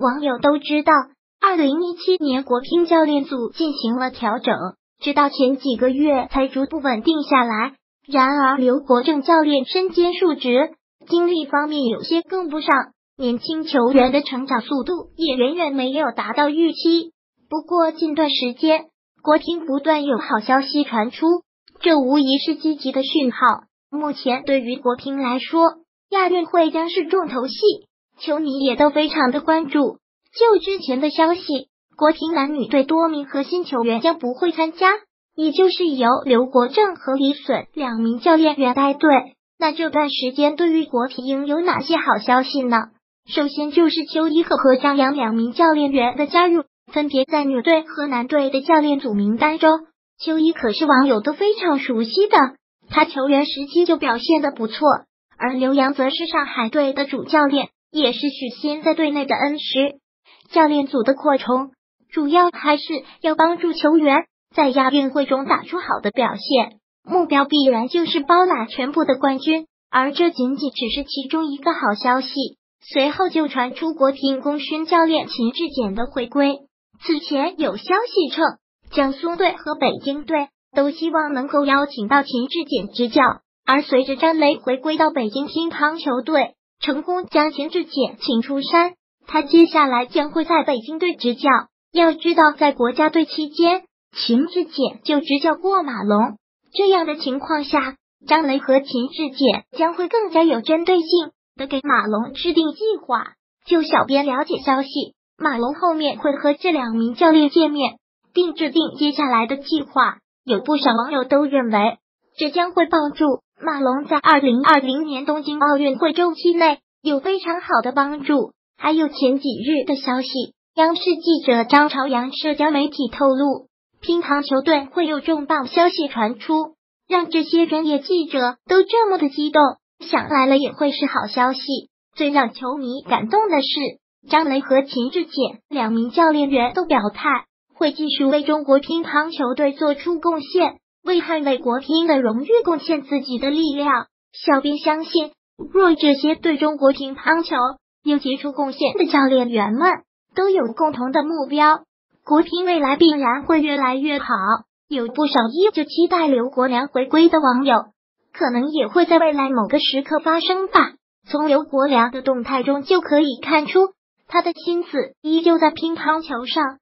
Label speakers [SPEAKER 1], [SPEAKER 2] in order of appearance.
[SPEAKER 1] 网友都知道，二零一七年国乒教练组进行了调整，直到前几个月才逐步稳定下来。然而，刘国正教练身兼数职，精力方面有些跟不上，年轻球员的成长速度也远远没有达到预期。不过，近段时间国乒不断有好消息传出，这无疑是积极的讯号。目前，对于国乒来说，亚运会将是重头戏。球迷也都非常的关注。就之前的消息，国乒男女队多名核心球员将不会参加，也就是由刘国正和李隼两名教练员带队。那这段时间对于国乒有哪些好消息呢？首先就是邱一可和张扬两名教练员的加入，分别在女队和男队的教练组名单中。邱一可是网友都非常熟悉的，他球员时期就表现的不错，而刘洋则是上海队的主教练。也是许昕在队内的恩师，教练组的扩充主要还是要帮助球员在亚运会中打出好的表现，目标必然就是包揽全部的冠军。而这仅仅只是其中一个好消息。随后就传出国乒功勋教练秦志戬的回归。此前有消息称，江苏队和北京队都希望能够邀请到秦志戬执教。而随着张雷回归到北京乒乓球队。成功将秦志戬请出山，他接下来将会在北京队执教。要知道，在国家队期间，秦志戬就执教过马龙。这样的情况下，张雷和秦志戬将会更加有针对性的给马龙制定计划。就小编了解消息，马龙后面会和这两名教练见面，并制定接下来的计划。有不少网友都认为，这将会帮助。马龙在二零二零年东京奥运会周期内有非常好的帮助。还有前几日的消息，央视记者张朝阳社交媒体透露，乒乓球队会有重磅消息传出，让这些专业记者都这么的激动。想来了也会是好消息。最让球迷感动的是，张雷和秦志戬两名教练员都表态，会继续为中国乒乓球队做出贡献。为捍卫国乒的荣誉贡献自己的力量，小编相信，若这些对中国乒乓球有杰出贡献的教练员们都有共同的目标，国乒未来必然会越来越好。有不少依旧期待刘国梁回归的网友，可能也会在未来某个时刻发生吧。从刘国梁的动态中就可以看出，他的心思依旧在乒乓球上。